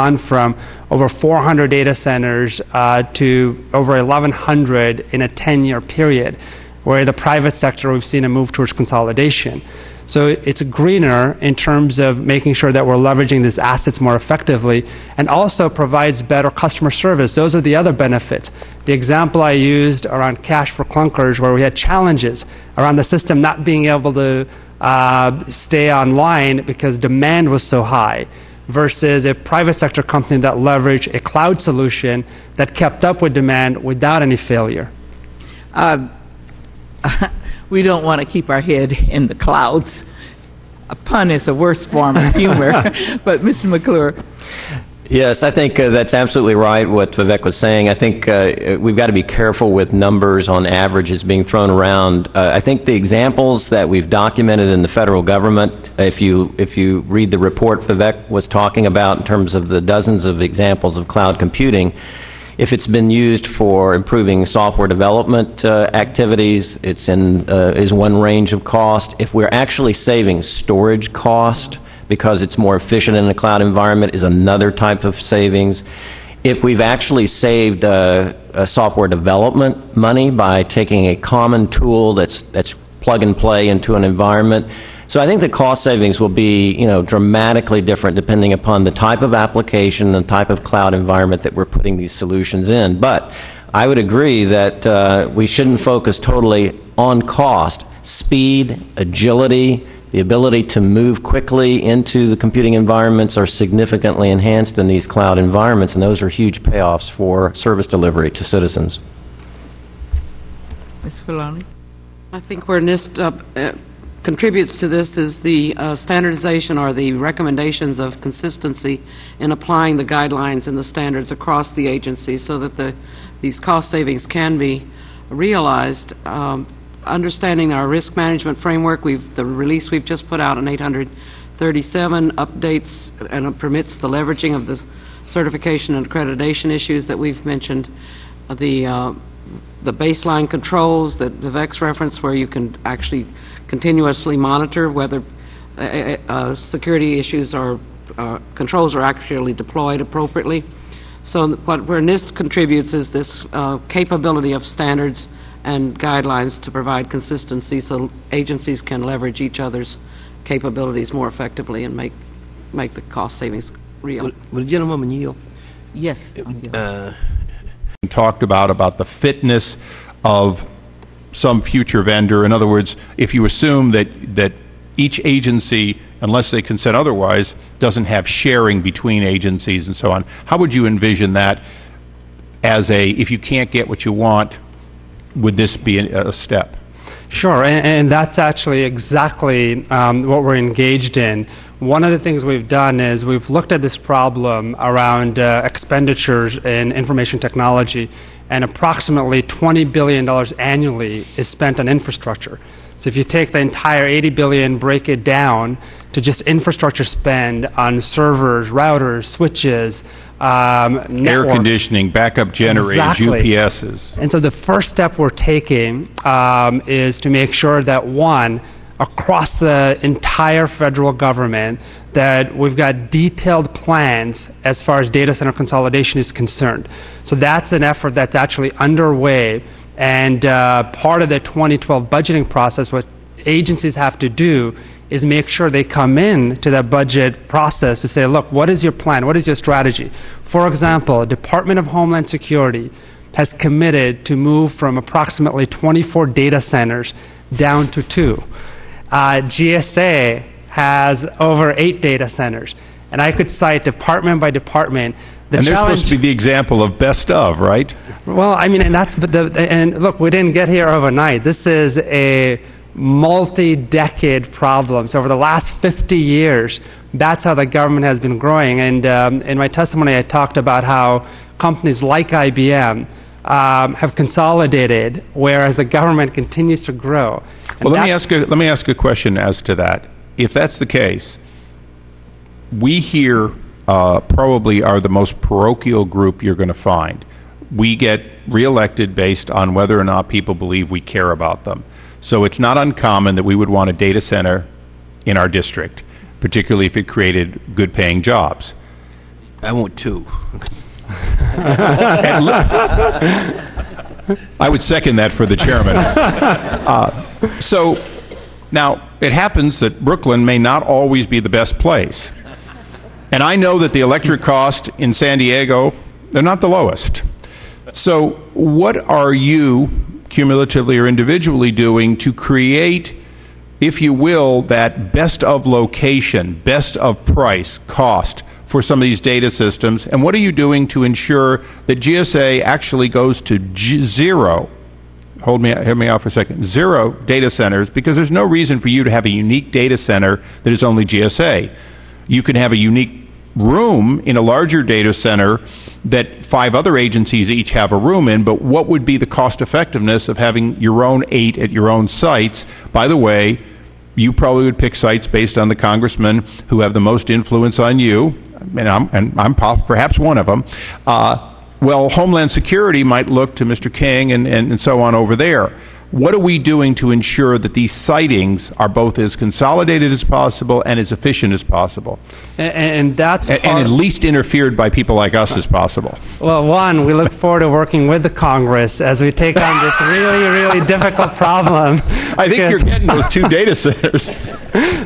gone from over 400 data centers uh, to over 1,100 in a 10 year period, where the private sector we've seen a move towards consolidation. So it's greener in terms of making sure that we're leveraging these assets more effectively and also provides better customer service. Those are the other benefits. The example I used around cash for clunkers, where we had challenges around the system not being able to uh, stay online because demand was so high versus a private sector company that leveraged a cloud solution that kept up with demand without any failure. Uh, we don't want to keep our head in the clouds. A pun is the worst form of humor. but Mr. McClure. Yes, I think uh, that's absolutely right what Vivek was saying. I think uh, we've got to be careful with numbers on averages being thrown around. Uh, I think the examples that we've documented in the federal government, if you if you read the report Vivek was talking about in terms of the dozens of examples of cloud computing, if it's been used for improving software development uh, activities, it's in uh, is one range of cost. If we're actually saving storage cost because it's more efficient in a cloud environment, is another type of savings. If we've actually saved uh, software development money by taking a common tool that's that's plug and play into an environment, so I think the cost savings will be, you know, dramatically different depending upon the type of application and type of cloud environment that we're putting these solutions in. But I would agree that uh, we shouldn't focus totally on cost. Speed, agility, the ability to move quickly into the computing environments are significantly enhanced in these cloud environments, and those are huge payoffs for service delivery to citizens. Ms. Furlani? I think we're NIST, uh, contributes to this is the uh, standardization or the recommendations of consistency in applying the guidelines and the standards across the agency so that the, these cost savings can be realized. Um, understanding our risk management framework, we've, the release we've just put out on 837 updates and permits the leveraging of the certification and accreditation issues that we've mentioned. The uh, the baseline controls that Vivek's reference, where you can actually continuously monitor whether uh, uh, uh, security issues or uh, controls are actually deployed appropriately. So what where NIST contributes is this uh, capability of standards and guidelines to provide consistency so agencies can leverage each other's capabilities more effectively and make make the cost savings real. Will, will the gentleman yield? Yes. Uh, talked about about the fitness of some future vendor. In other words, if you assume that that each agency, unless they consent otherwise, doesn't have sharing between agencies and so on, how would you envision that as a if you can't get what you want, would this be a, step? Sure, and, and, that's actually exactly um, what we're engaged in. One of the things we've done is we've looked at this problem around uh, expenditures in information technology, and approximately $20 billion annually is spent on infrastructure. So if you take the entire 80 billion, break it down to just infrastructure spend on servers, routers, switches, um, air conditioning, backup generators, exactly. UPSs. And so the first step we're taking um, is to make sure that one, across the entire federal government, that we've got detailed plans as far as data center consolidation is concerned. So that's an effort that's actually underway and uh, part of the 2012 budgeting process, what agencies have to do is make sure they come in to that budget process to say, look, what is your plan? What is your strategy? For example, Department of Homeland Security has committed to move from approximately 24 data centers down to two. Uh, GSA has over eight data centers. And I could cite department by department the and they're supposed to be the example of best of, right? Well, I mean, and that's but the and look, we didn't get here overnight. This is a multi-decade problem. So over the last 50 years, that's how the government has been growing. And um, in my testimony, I talked about how companies like IBM um, have consolidated, whereas the government continues to grow. And well, let me ask a, let me ask a question as to that. If that's the case, we hear uh, probably are the most parochial group you're going to find. We get reelected based on whether or not people believe we care about them. So it's not uncommon that we would want a data center in our district, particularly if it created good paying jobs. I want two. I would second that for the chairman. Uh, so now it happens that Brooklyn may not always be the best place. And I know that the electric cost in San Diego, they're not the lowest. So, what are you, cumulatively or individually, doing to create, if you will, that best of location, best of price, cost for some of these data systems? And what are you doing to ensure that GSA actually goes to G- zero? Hold me, hear me out for a second. Zero data centers, because there's no reason for you to have a unique data center that is only GSA. You can have a unique room in a larger data center that five other agencies each have a room in, but what would be the cost effectiveness of having your own eight at your own sites? By the way, you probably would pick sites based on the congressmen who have the most influence on you, and I'm, and I'm perhaps one of them. Uh, well, Homeland Security might look to Mr. King and, and, and so on over there. What are we doing to ensure that these sightings are both as consolidated as possible and as efficient as possible? And, and that's And, and at least interfered by people like us as possible. Well, one, we look forward to working with the Congress as we take on this really, really difficult problem. I think you're getting those two data centers.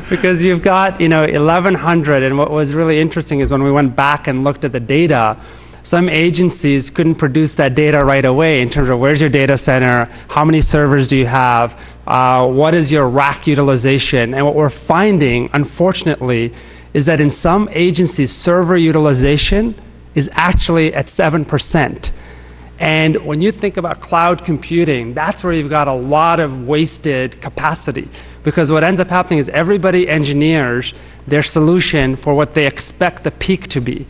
because you've got you know 1100 and what was really interesting is when we went back and looked at the data some agencies couldn't produce that data right away in terms of where's your data center how many servers do you have uh, what is your rack utilization and what we're finding unfortunately is that in some agencies server utilization is actually at 7% and when you think about cloud computing, that's where you've got a lot of wasted capacity. Because what ends up happening is everybody engineers their solution for what they expect the peak to be.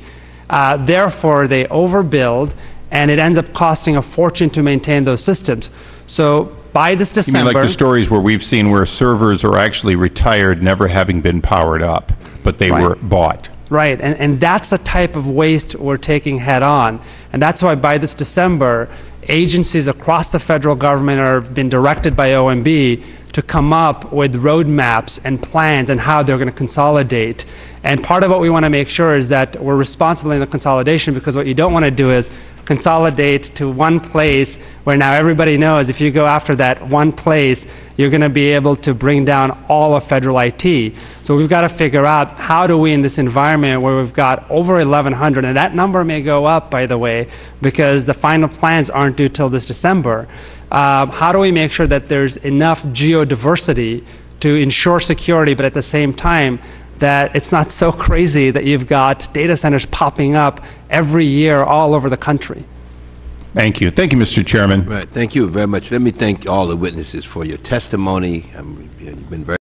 Uh, therefore, they overbuild, and it ends up costing a fortune to maintain those systems. So by this You mean December, like the stories where we've seen where servers are actually retired, never having been powered up, but they Right. were bought? Right, and, and that's the type of waste we're taking head on. And that's why by this December, agencies across the federal government are being directed by OMB to come up with roadmaps and plans and how they're going to consolidate. And part of what we want to make sure is that we're responsible in the consolidation because what you don't want to do is consolidate to one place where now everybody knows if you go after that one place, you're going to be able to bring down all of federal IT. So we've got to figure out how do we, in this environment where we've got over 1,100, and that number may go up, by the way, because the final plans aren't due till this December. Um, how do we make sure that there's enough geodiversity to ensure security, but at the same time, that it's not so crazy that you've got data centers popping up every year all over the country. Thank you. Thank you, Mr. Chairman. Right. Thank you very much. Let me thank all the witnesses for your testimony. Um, you've been very